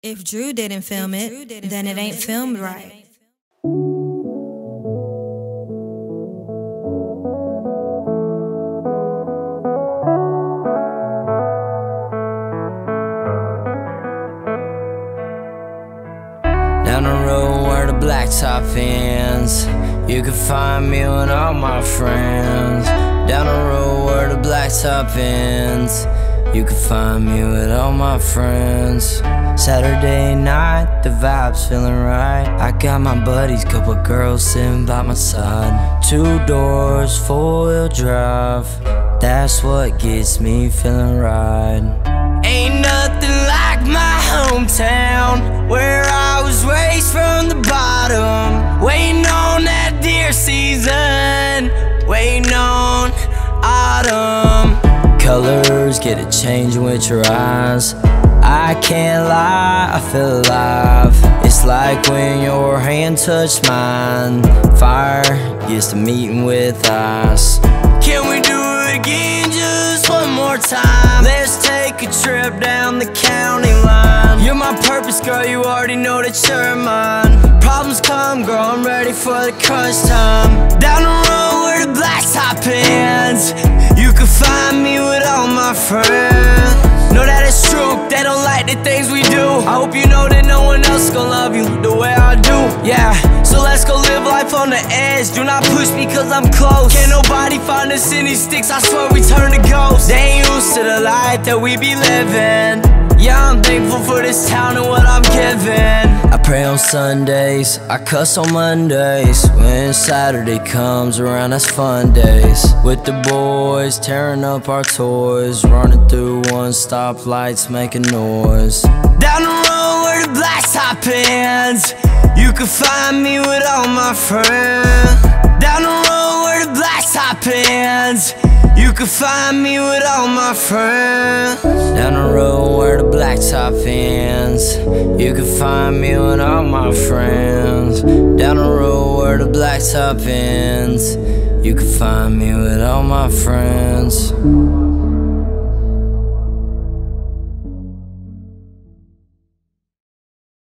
If Drew didn't film it, then it ain't filmed right. Down the road where the blacktop ends You can find me with all my friends Down the road where the blacktop ends You can find me with all my friends. Saturday night, the vibe's feeling right. I got my buddies, couple girls sitting by my side. Two doors, four-wheel drive. That's what gets me feeling right. Ain't nothing like my hometown Where I was raised from the bottom. Waiting on that deer season Waiting on autumn Colors get a change with your eyes. I can't lie, I feel alive. It's like when your hand touched mine. Fire gets to meeting with ice. Can we do it again just one more time? Let's take a trip down the county line. You're my purpose, girl, you already know that you're mine. Problems come, girl, I'm ready for the crunch time. Down the road where the blacktop ends. You can find friends. Know that it's true, they don't like the things we do. I hope you know that no one else gon' love you the way I do Yeah, so let's go live life on the edge. Do not push me cause I'm close. Can't nobody find us in these sticks, I swear we turn to ghosts. They ain't used to the life that we be living. Yeah, I'm thankful for this town pray on Sundays, I cuss on Mondays. When Saturday comes around, that's fun days. With the boys, tearing up our toys. Running through one stoplights, making noise. Down the road where the blacktop ends You can find me with all my friends. Down the road where the blacktop ends You can find me with all my friends. Down the road where the blacktop ends You can find me with all my friends. Down the road where the blacktop ends. You can find me with all my friends